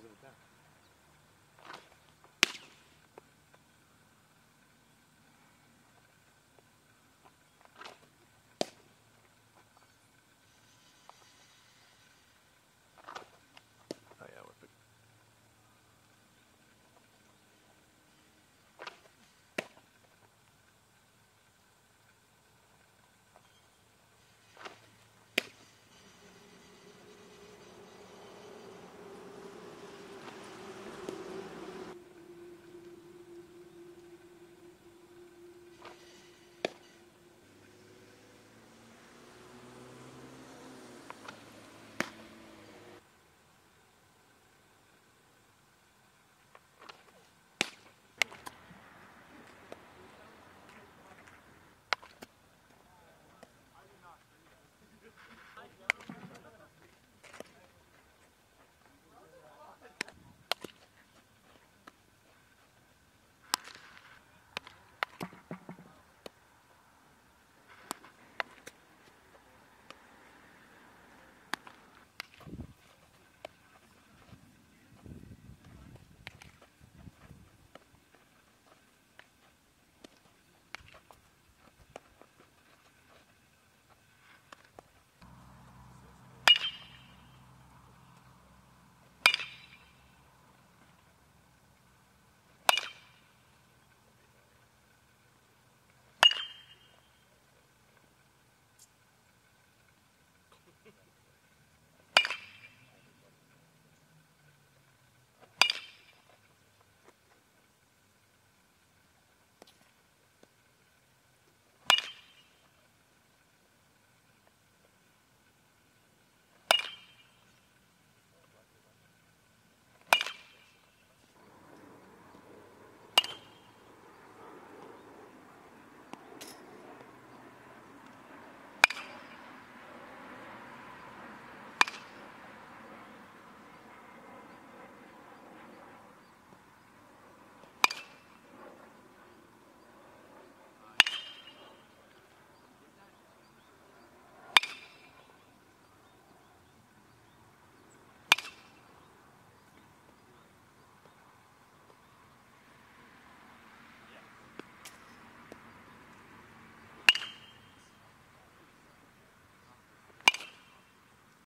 thousand at that.